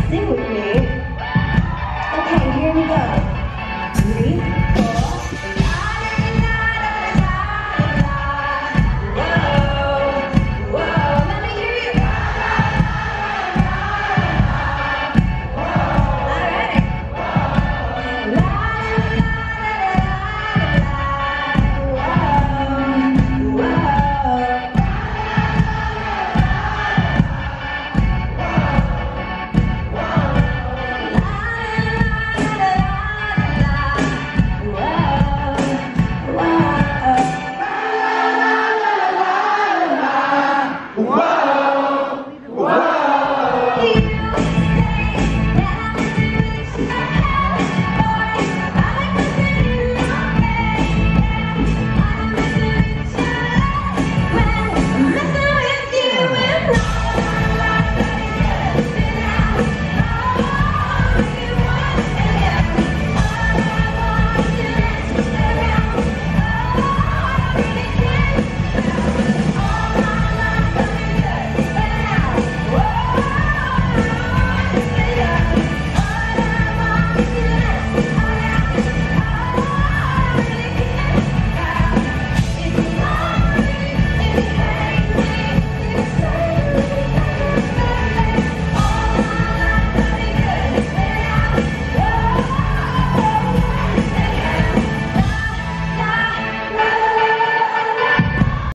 Stay with me.